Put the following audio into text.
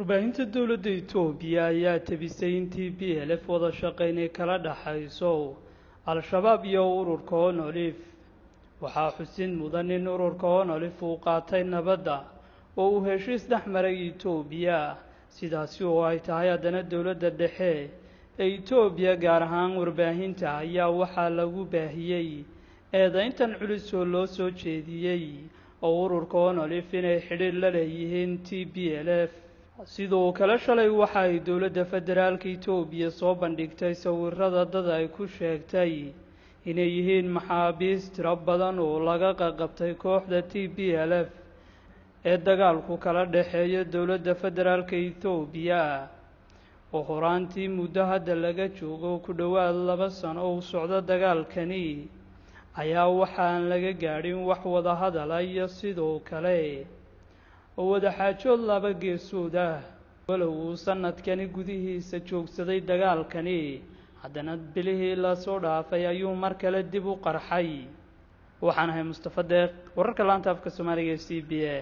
warbaahinta dowladda etoobiya ayaa tebisay in t b l f wada shaqaynay kala dhaxayso al-shabaab iyo ururka onolif waxaa xusin mudan in ururka onolif uu qaatay nabadda oo uu heshiis dhex maray etoobiya sidaasi oo ay tahay haddana dowladda dhexe ee etoobiya gaar ahaan warbaahinta ayaa waxaa lagu baahiyey eedayntan culus oo loo soo jeediyey oo ururka onolif inay xidhiir la leeyihiin t b l f sidoo kale shalay waxa ay dowladda federaalka etoobiya soo bandhigtay sawirada dad ay ku sheegtay inay yihiin maxaabiis tiro badan oo laga qaqabtay kooxda t b l f ee dagaalku kala dhexeeya dowladda federaalka etoobiya oo horaantii muddo hadda laga joogo ku dhowaad laba sano uu socdo dagaalkani ayaa waxaan laga gaadhin wax wada hadala iyo sidoo kale oo wadaxaajood laba geesood ah. Walow uu sanadkani gudihiisa joogsaday dagaalkani haddana bilihii la soo dhaafay ayuu mar kale dib u qarxay. Waxaan ahay mustafa deeq wararka laanta afka soomaaliga e c b a